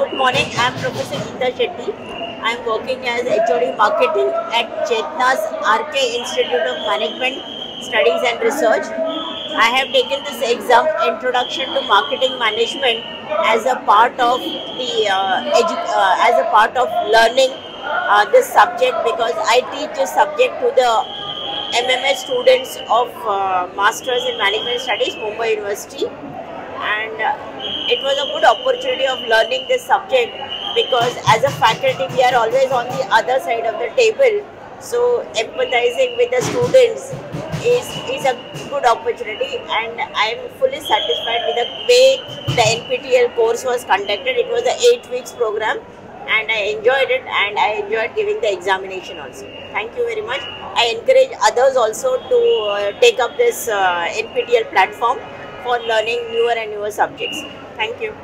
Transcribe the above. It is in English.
Good morning. I am Professor Geeta Shetty. I am working as HOD Marketing at Chetna's RK Institute of Management Studies and Research. I have taken this exam, Introduction to Marketing Management, as a part of the uh, uh, as a part of learning uh, this subject because I teach this subject to the MMS students of uh, Masters in Management Studies, Mumbai University, and it was a good opportunity of learning this subject because as a faculty we are always on the other side of the table. So empathizing with the students is is a good opportunity and i am fully satisfied with the way the nptel course was conducted. It was a 8 weeks program and i enjoyed it and i enjoyed giving the examination also. Thank you very much. I encourage others also to uh, take up this uh, nptel platform for learning newer and newer subjects. Thank you